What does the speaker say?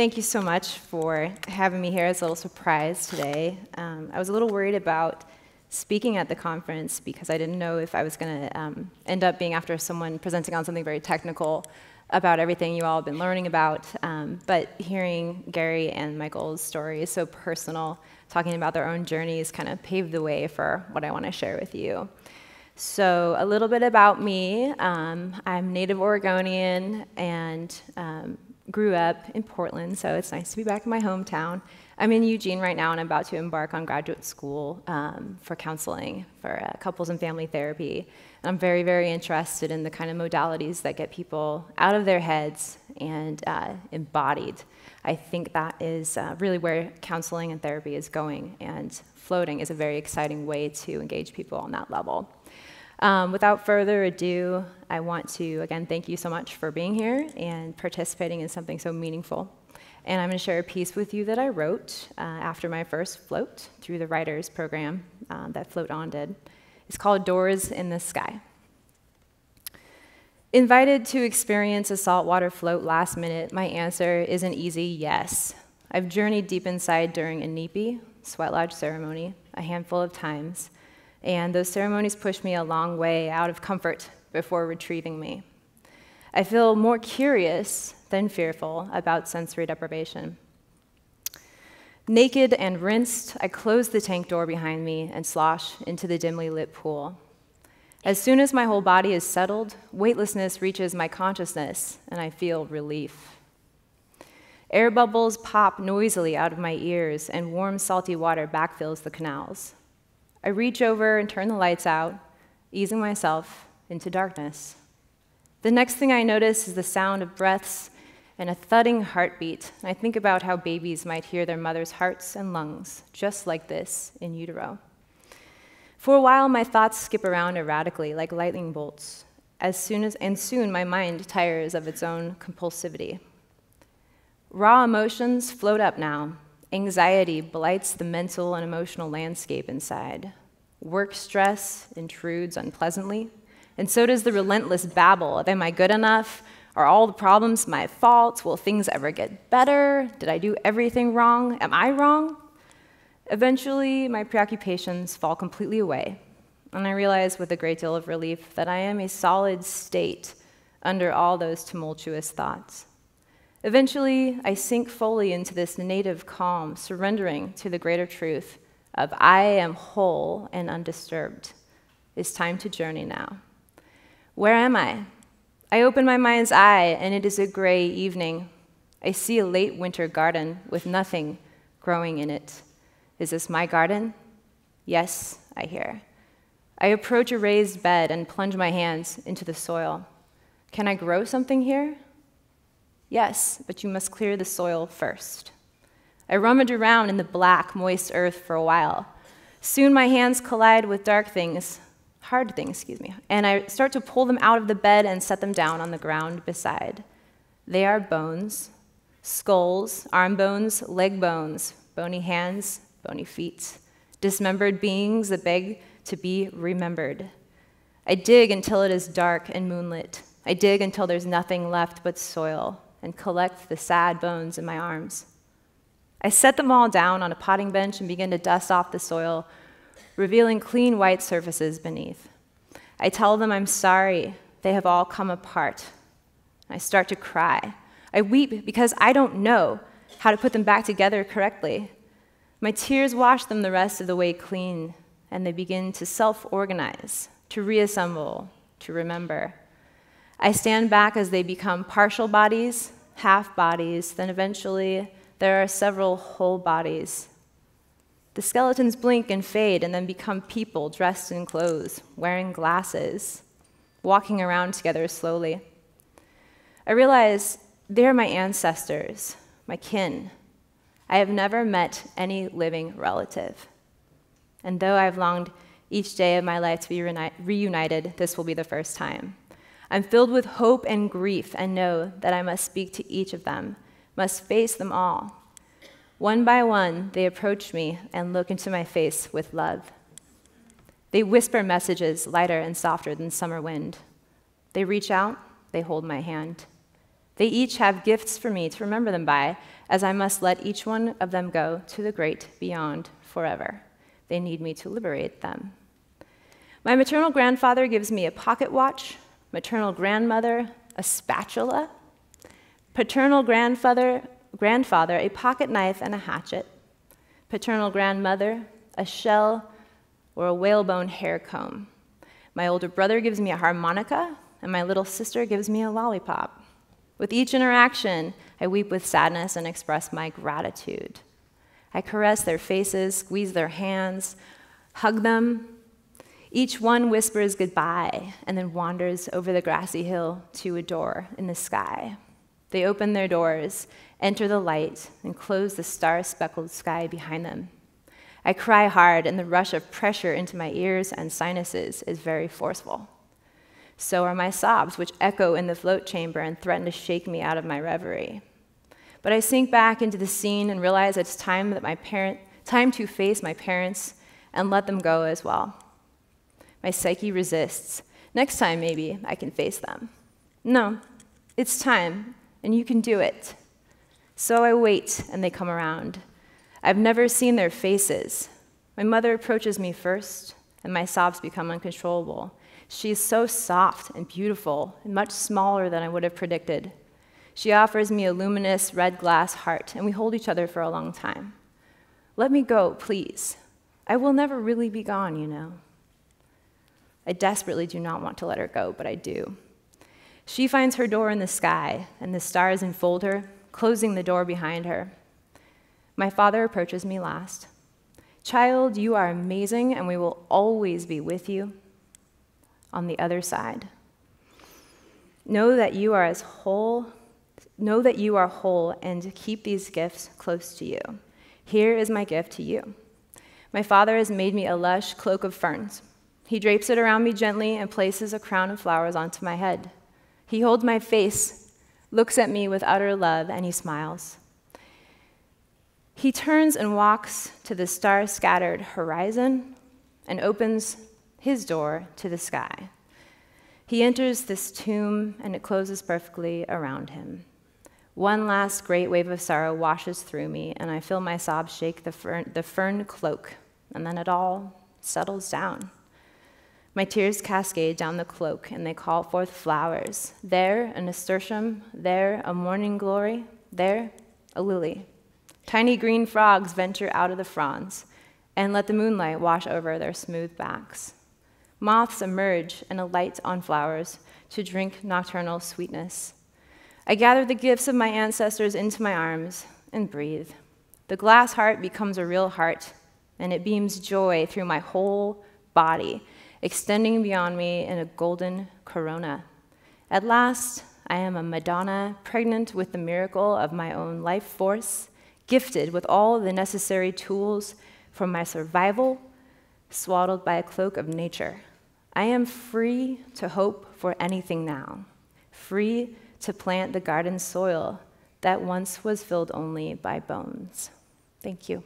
Thank you so much for having me here as a little surprise today. Um, I was a little worried about speaking at the conference because I didn't know if I was going to um, end up being after someone presenting on something very technical about everything you all have been learning about. Um, but hearing Gary and Michael's story is so personal, talking about their own journeys kind of paved the way for what I want to share with you. So, a little bit about me. Um, I'm native Oregonian and um, grew up in Portland, so it's nice to be back in my hometown. I'm in Eugene right now, and I'm about to embark on graduate school um, for counseling for uh, couples and family therapy. And I'm very, very interested in the kind of modalities that get people out of their heads and uh, embodied. I think that is uh, really where counseling and therapy is going, and floating is a very exciting way to engage people on that level. Um, without further ado, I want to again thank you so much for being here and participating in something so meaningful. And I'm going to share a piece with you that I wrote uh, after my first float through the writers program um, that Float On did. It's called Doors in the Sky. Invited to experience a saltwater float last minute, my answer is an easy yes. I've journeyed deep inside during a Inipi, sweat lodge ceremony, a handful of times and those ceremonies pushed me a long way out of comfort before retrieving me. I feel more curious than fearful about sensory deprivation. Naked and rinsed, I close the tank door behind me and slosh into the dimly lit pool. As soon as my whole body is settled, weightlessness reaches my consciousness, and I feel relief. Air bubbles pop noisily out of my ears, and warm, salty water backfills the canals. I reach over and turn the lights out, easing myself into darkness. The next thing I notice is the sound of breaths and a thudding heartbeat. I think about how babies might hear their mother's hearts and lungs, just like this in utero. For a while, my thoughts skip around erratically like lightning bolts. As soon as, and soon my mind tires of its own compulsivity. Raw emotions float up now, Anxiety blights the mental and emotional landscape inside. Work stress intrudes unpleasantly, and so does the relentless babble of Am I good enough? Are all the problems my fault? Will things ever get better? Did I do everything wrong? Am I wrong? Eventually, my preoccupations fall completely away, and I realize with a great deal of relief that I am a solid state under all those tumultuous thoughts. Eventually, I sink fully into this native calm, surrendering to the greater truth of I am whole and undisturbed. It's time to journey now. Where am I? I open my mind's eye, and it is a gray evening. I see a late winter garden with nothing growing in it. Is this my garden? Yes, I hear. I approach a raised bed and plunge my hands into the soil. Can I grow something here? Yes, but you must clear the soil first. I rummage around in the black, moist earth for a while. Soon my hands collide with dark things, hard things, excuse me, and I start to pull them out of the bed and set them down on the ground beside. They are bones, skulls, arm bones, leg bones, bony hands, bony feet, dismembered beings that beg to be remembered. I dig until it is dark and moonlit. I dig until there's nothing left but soil and collect the sad bones in my arms. I set them all down on a potting bench and begin to dust off the soil, revealing clean white surfaces beneath. I tell them I'm sorry they have all come apart. I start to cry. I weep because I don't know how to put them back together correctly. My tears wash them the rest of the way clean, and they begin to self organize, to reassemble, to remember. I stand back as they become partial bodies, half bodies, then eventually there are several whole bodies. The skeletons blink and fade and then become people dressed in clothes, wearing glasses, walking around together slowly. I realize they're my ancestors, my kin. I have never met any living relative. And though I've longed each day of my life to be reunited, this will be the first time. I'm filled with hope and grief and know that I must speak to each of them, must face them all. One by one, they approach me and look into my face with love. They whisper messages lighter and softer than summer wind. They reach out, they hold my hand. They each have gifts for me to remember them by, as I must let each one of them go to the great beyond forever. They need me to liberate them. My maternal grandfather gives me a pocket watch, maternal grandmother, a spatula, paternal grandfather, grandfather, a pocket knife and a hatchet, paternal grandmother, a shell or a whalebone hair comb. My older brother gives me a harmonica, and my little sister gives me a lollipop. With each interaction, I weep with sadness and express my gratitude. I caress their faces, squeeze their hands, hug them. Each one whispers goodbye and then wanders over the grassy hill to a door in the sky. They open their doors, enter the light, and close the star speckled sky behind them. I cry hard, and the rush of pressure into my ears and sinuses is very forceful. So are my sobs, which echo in the float chamber and threaten to shake me out of my reverie. But I sink back into the scene and realize it's time that my parent, time to face my parents and let them go as well. My psyche resists. Next time, maybe I can face them. No, it's time, and you can do it. So I wait, and they come around. I've never seen their faces. My mother approaches me first, and my sobs become uncontrollable. She is so soft and beautiful, and much smaller than I would have predicted. She offers me a luminous red glass heart, and we hold each other for a long time. Let me go, please. I will never really be gone, you know. I desperately do not want to let her go, but I do. She finds her door in the sky, and the stars enfold her, closing the door behind her. My father approaches me last. Child, you are amazing, and we will always be with you on the other side. Know that you are as whole, know that you are whole, and keep these gifts close to you. Here is my gift to you. My father has made me a lush cloak of ferns. He drapes it around me gently and places a crown of flowers onto my head. He holds my face, looks at me with utter love, and he smiles. He turns and walks to the star scattered horizon and opens his door to the sky. He enters this tomb and it closes perfectly around him. One last great wave of sorrow washes through me, and I feel my sobs shake the fern, the fern cloak, and then it all settles down. My tears cascade down the cloak, and they call forth flowers. There, a nasturtium, there, a morning glory, there, a lily. Tiny green frogs venture out of the fronds and let the moonlight wash over their smooth backs. Moths emerge and alight on flowers to drink nocturnal sweetness. I gather the gifts of my ancestors into my arms and breathe. The glass heart becomes a real heart, and it beams joy through my whole body, extending beyond me in a golden corona. At last, I am a Madonna, pregnant with the miracle of my own life force gifted with all the necessary tools for my survival, swaddled by a cloak of nature. I am free to hope for anything now, free to plant the garden soil that once was filled only by bones. Thank you.